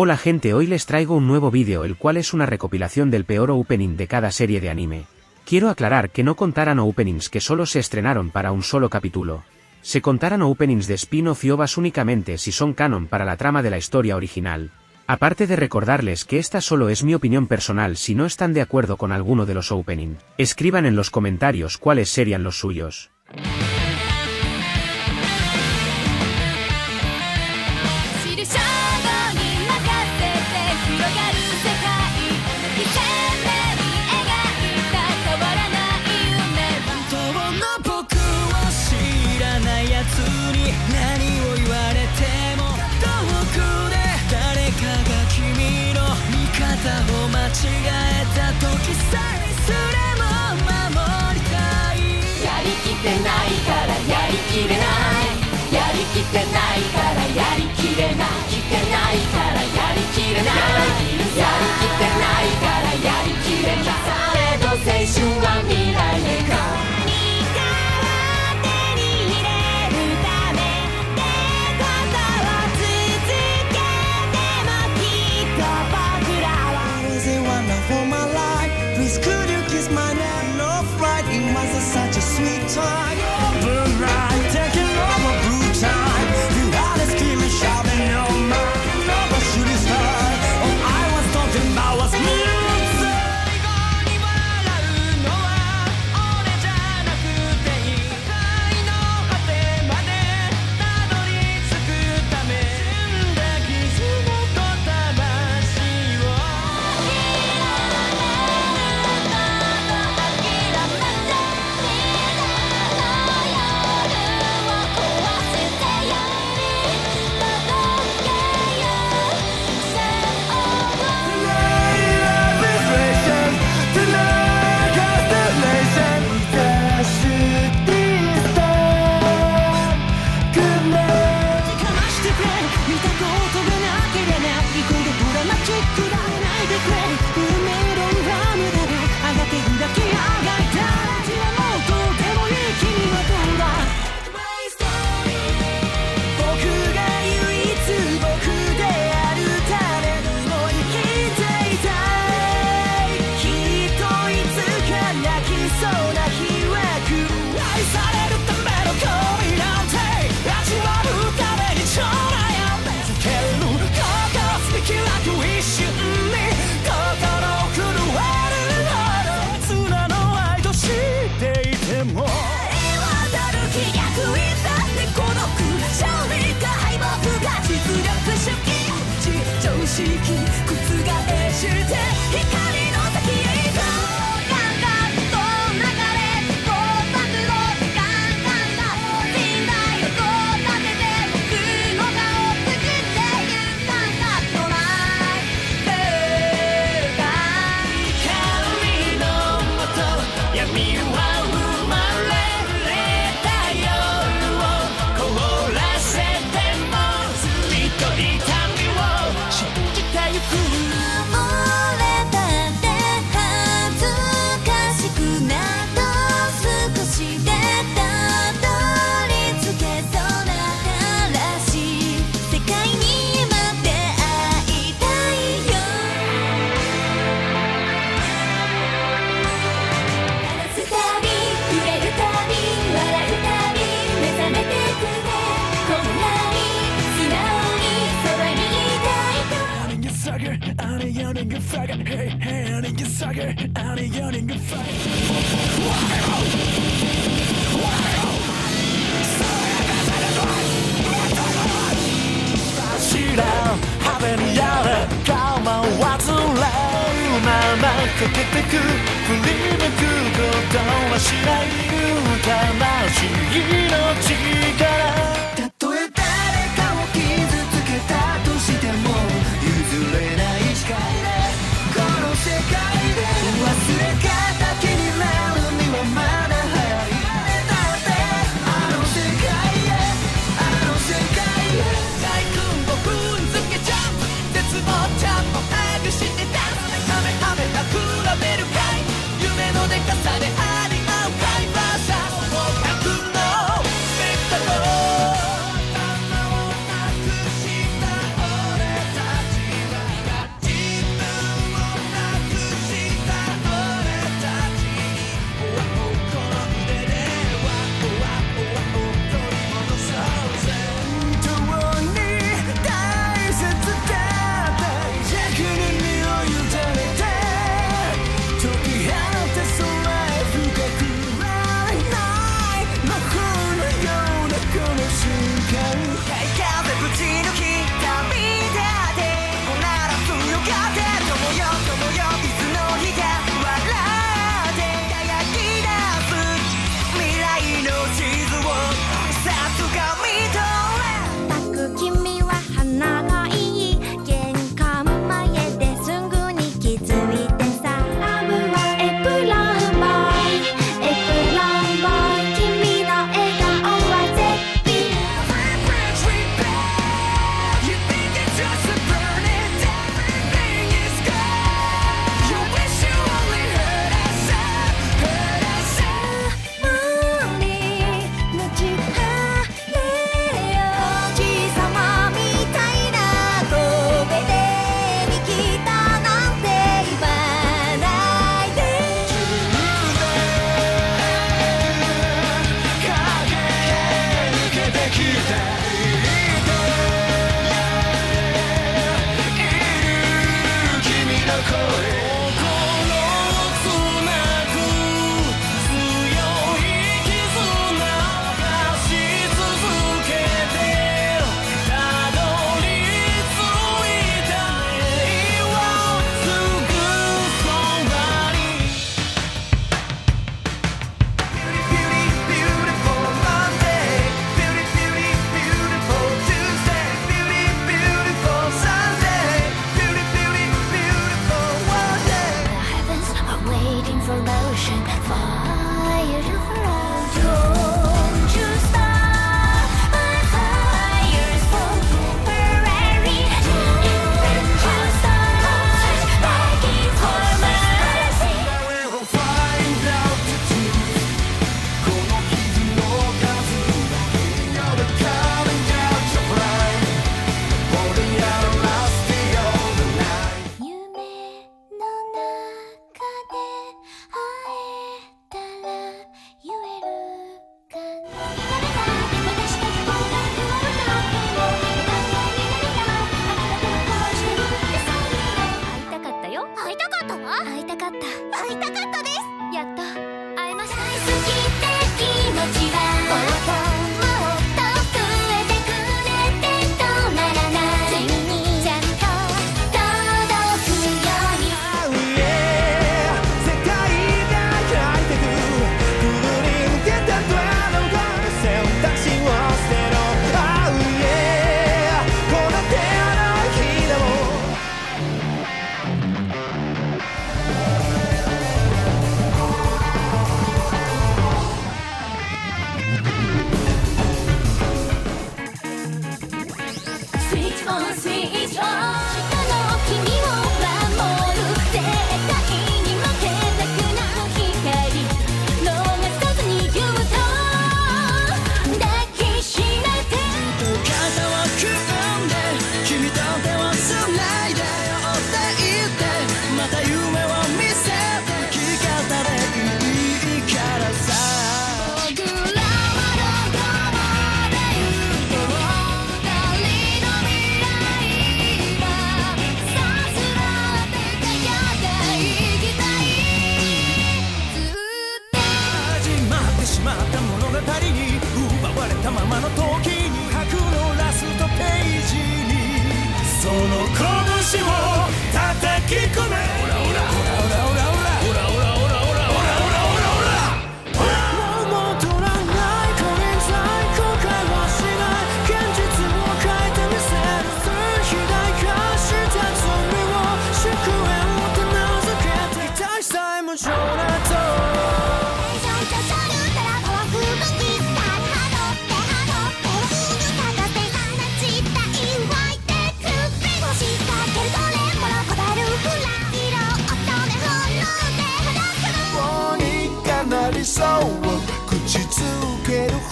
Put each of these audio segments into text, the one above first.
Hola gente hoy les traigo un nuevo vídeo el cual es una recopilación del peor opening de cada serie de anime. Quiero aclarar que no contaran openings que solo se estrenaron para un solo capítulo. Se contaran openings de spin-off y ovas únicamente si son canon para la trama de la historia original. Aparte de recordarles que esta solo es mi opinión personal si no están de acuerdo con alguno de los opening, escriban en los comentarios cuáles serían los suyos. 方を間えた時さえすれもりたい。やりきってないからやりきれない。やりきってないからやりきれない。きてないからやりきれない。やりきってないからやりきれないされど青春は未来。seeking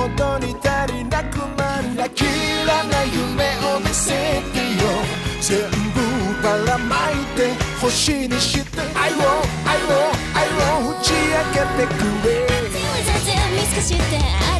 ほどに足りなくなる諦めな夢を見せてよ。全部ばらまいて星にして愛を愛を愛を打ち明けてくれ。Feelings は全部見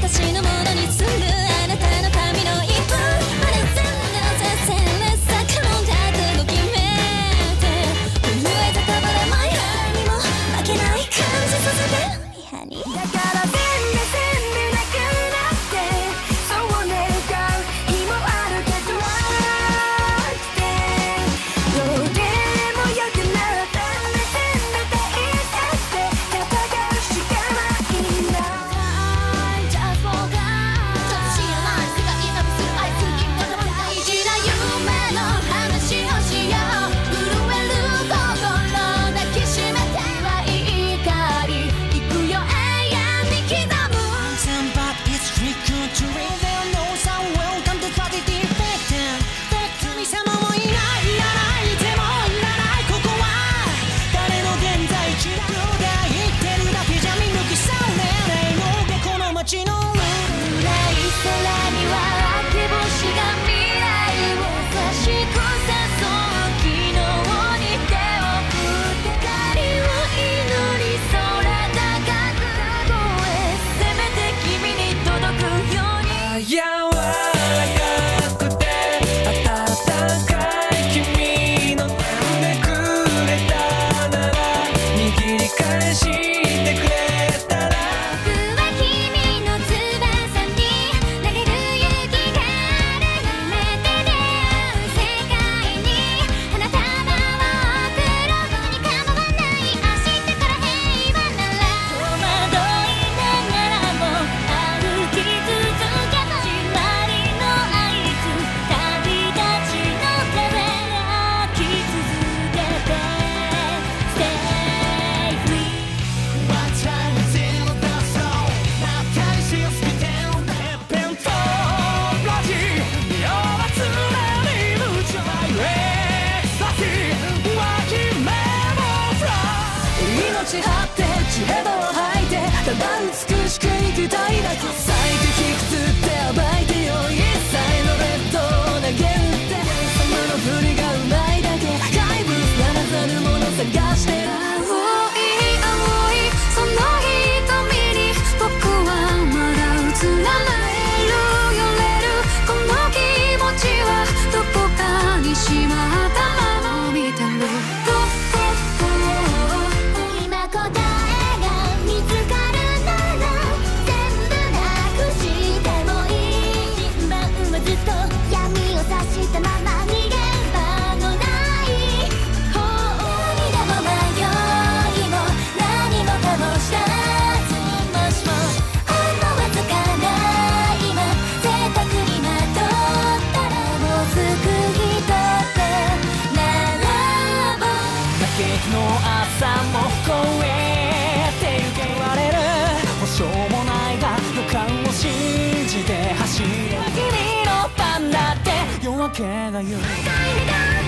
けがよ願っ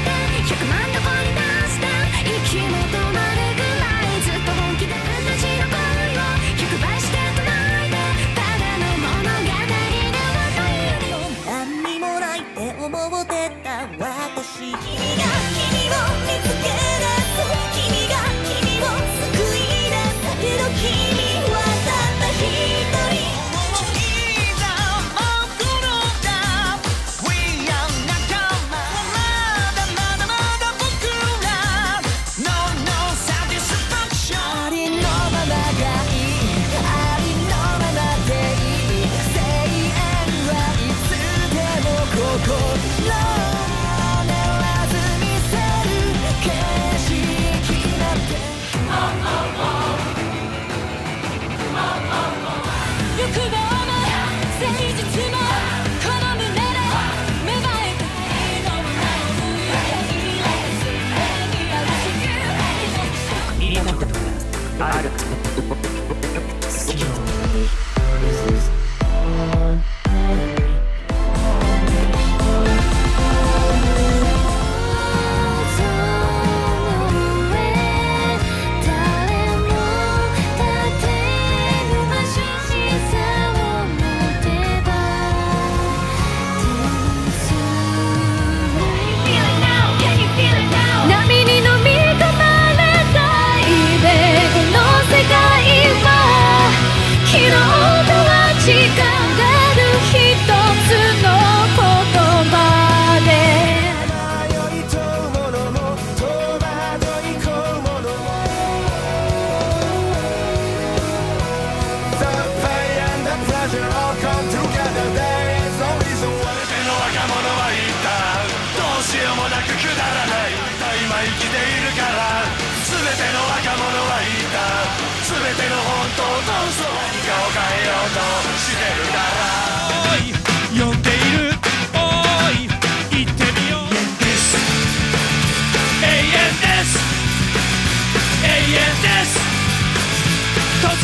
て100万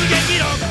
撃論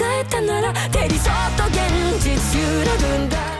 えたならテリそっと現実揺らぐんだ。